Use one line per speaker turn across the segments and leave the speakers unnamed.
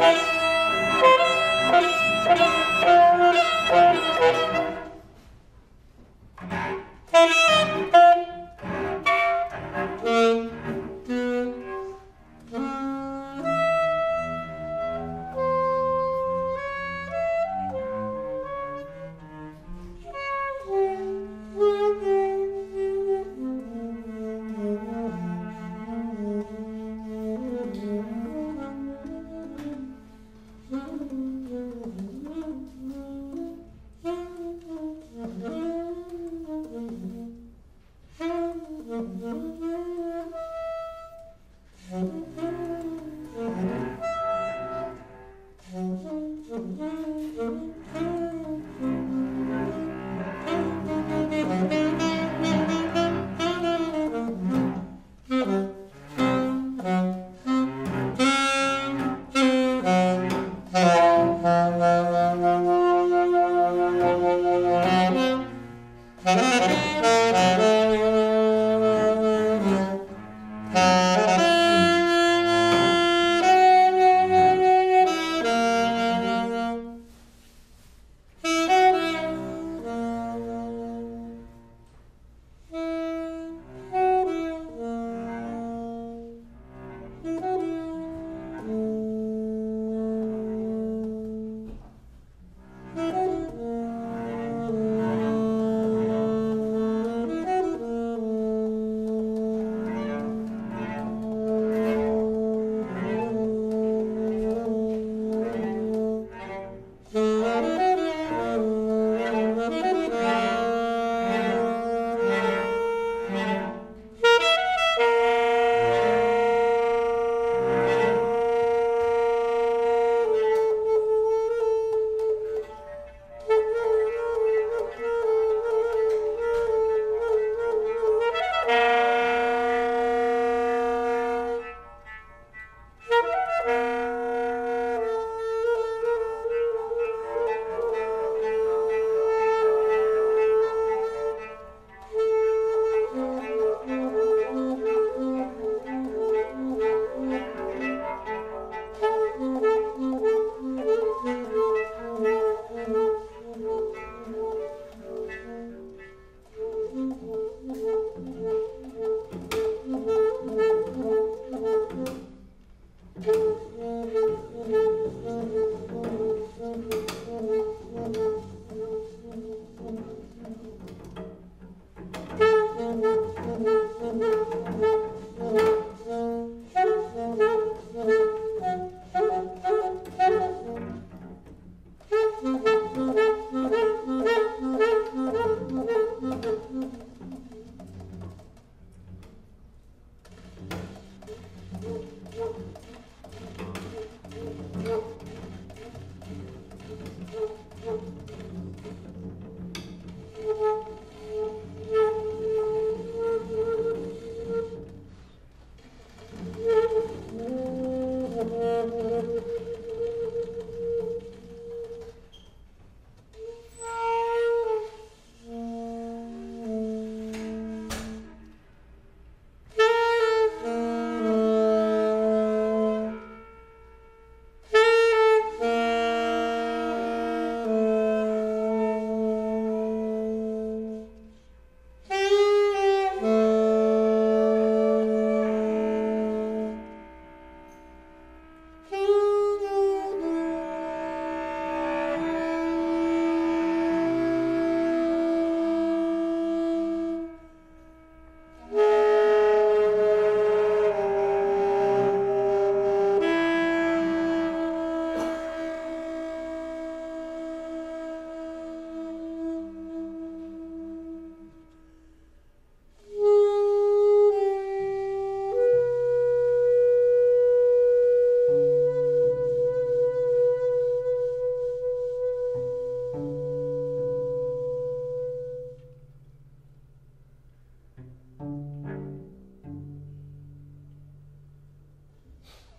Thank you.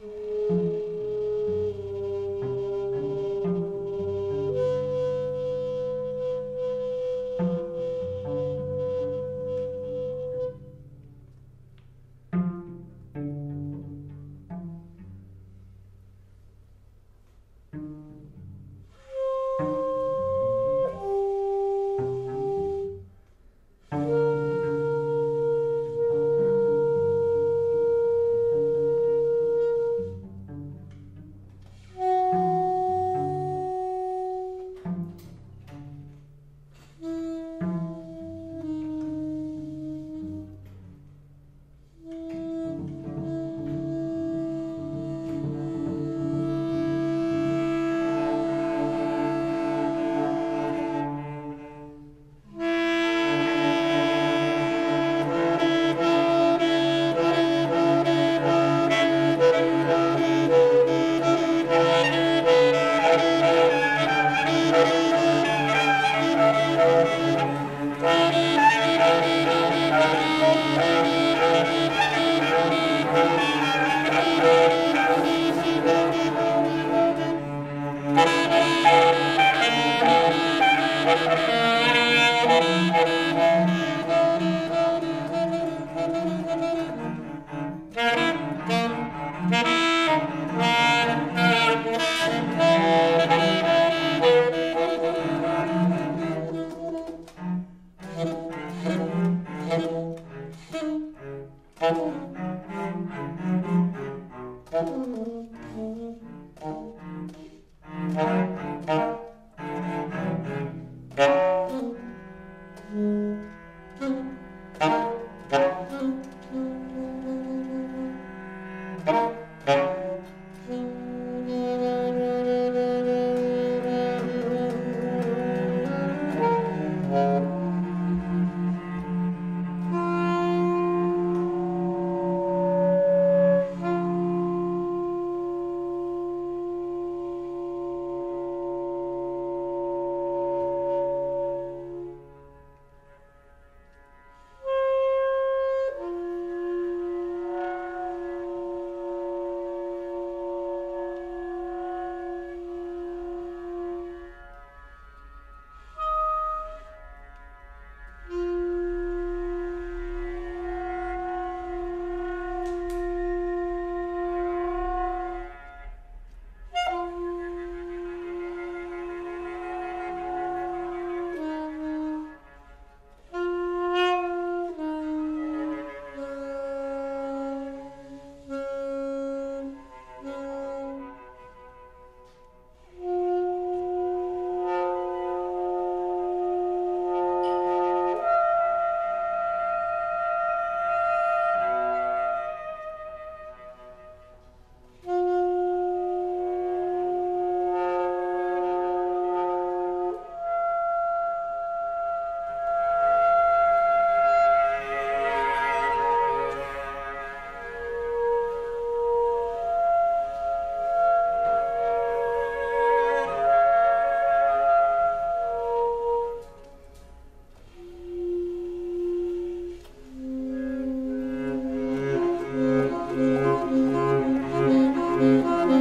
Thank you. Música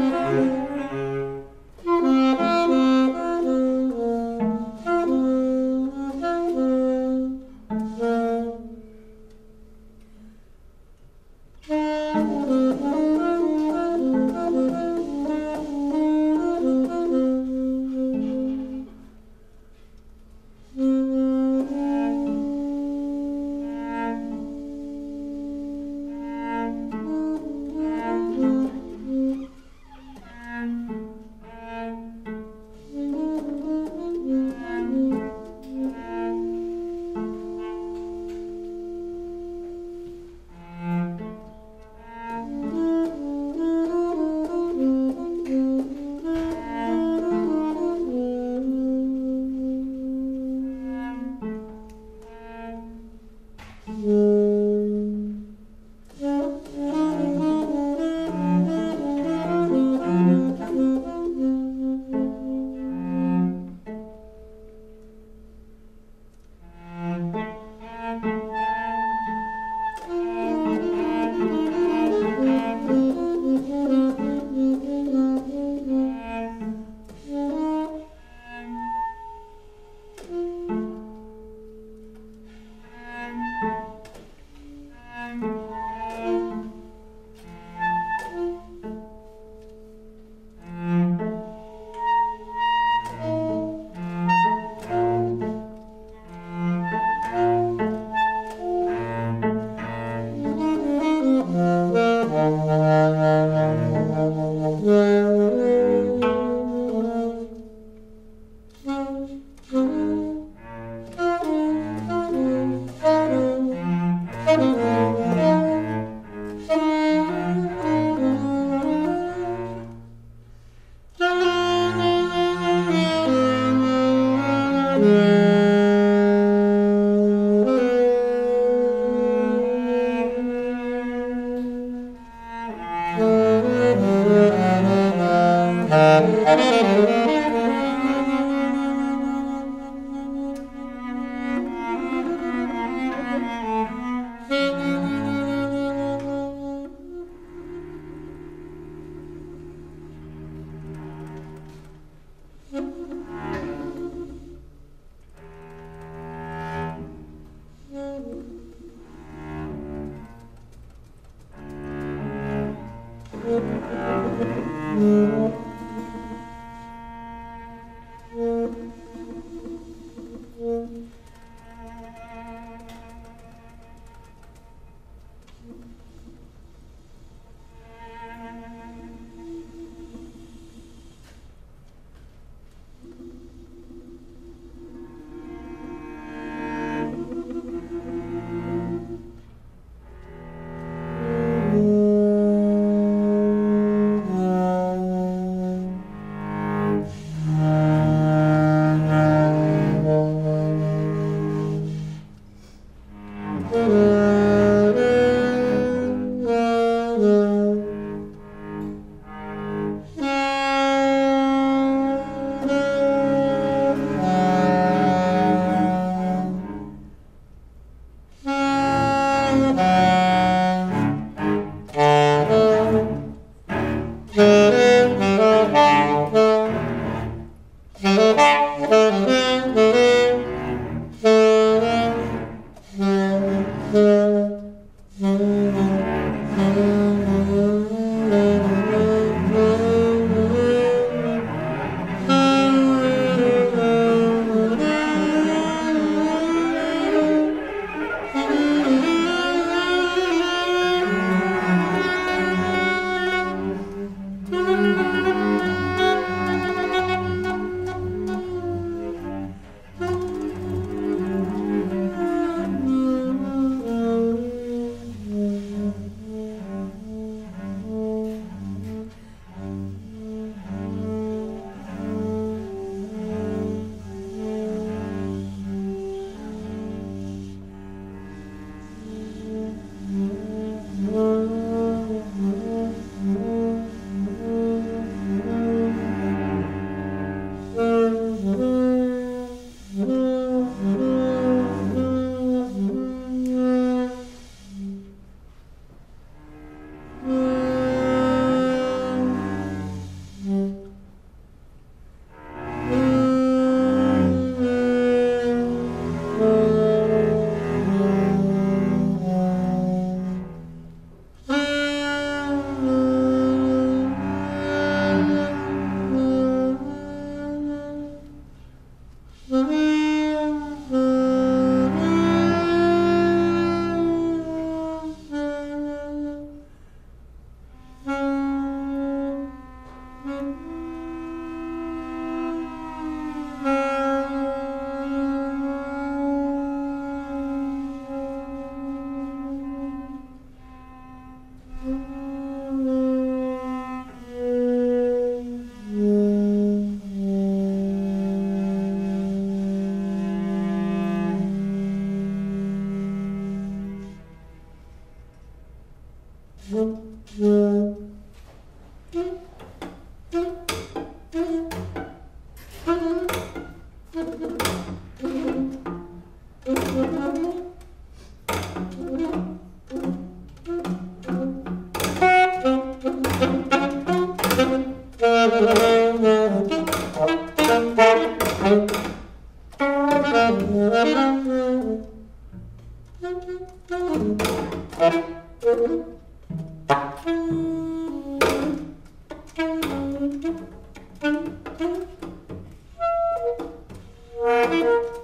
thank you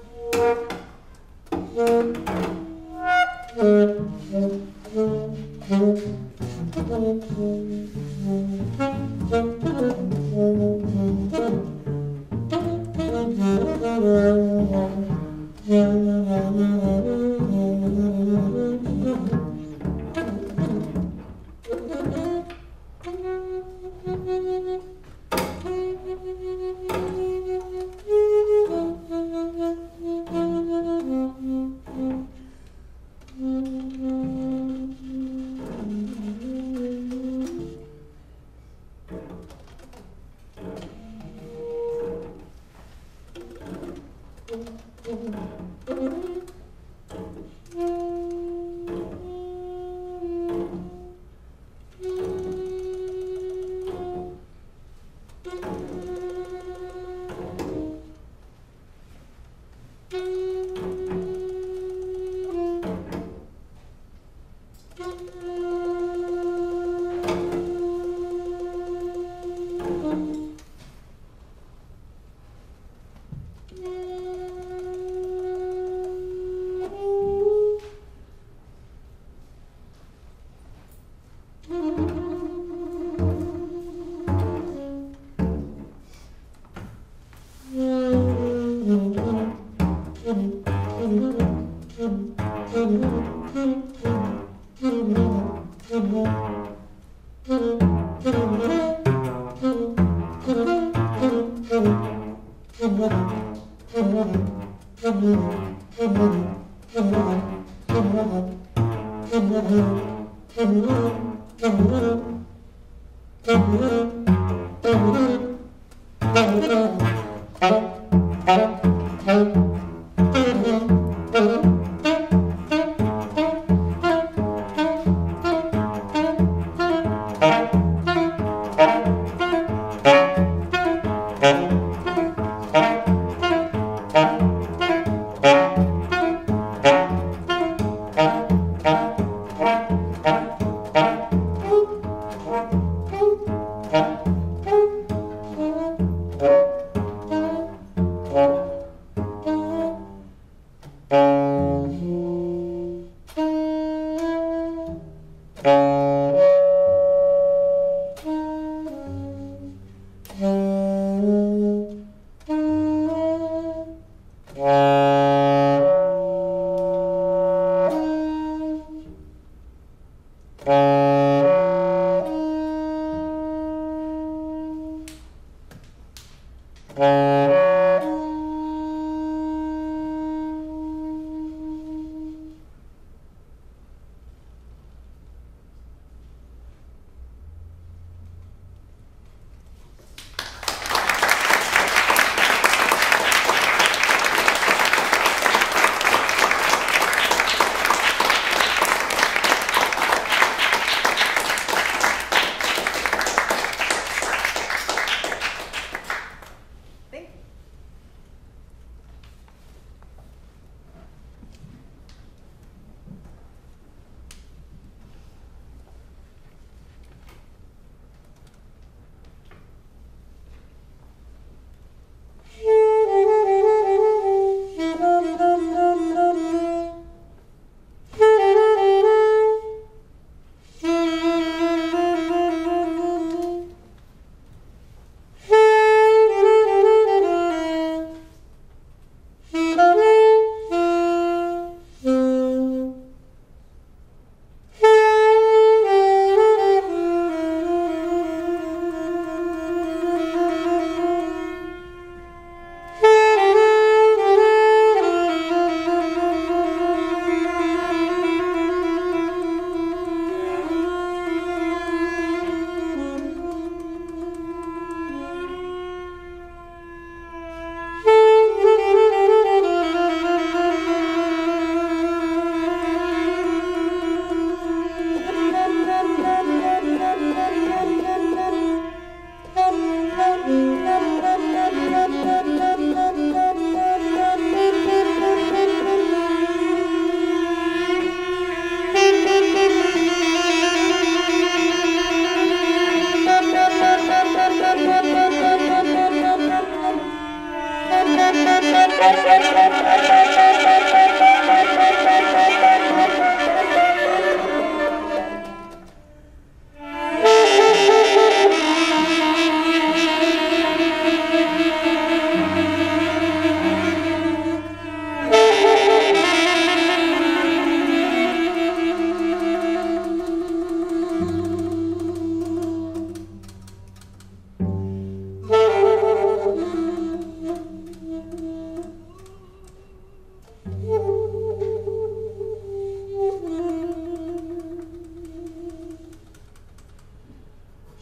Música Uh...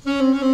Mm-hmm.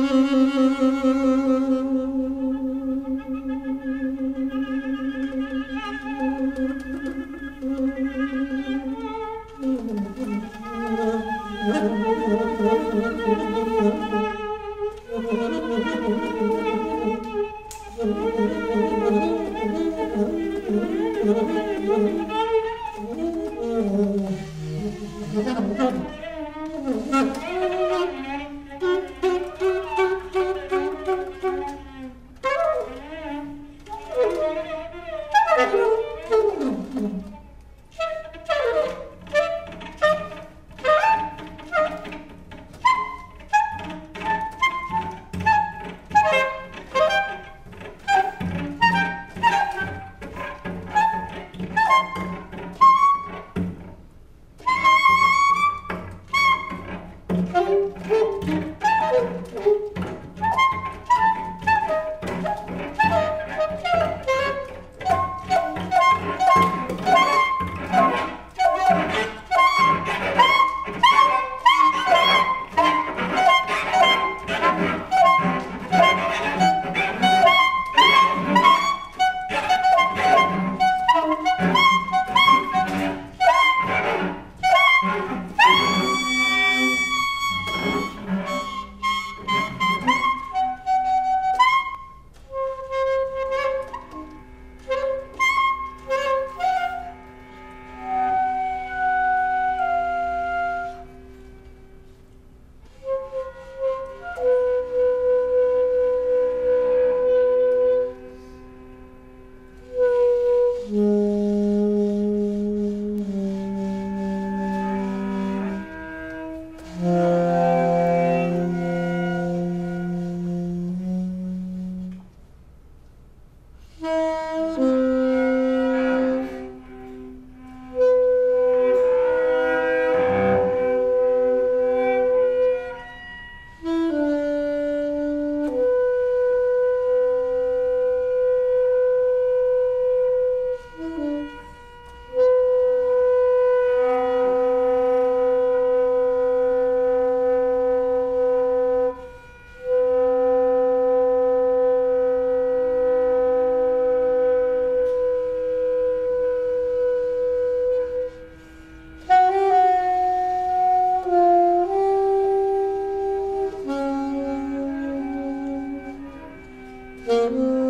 Música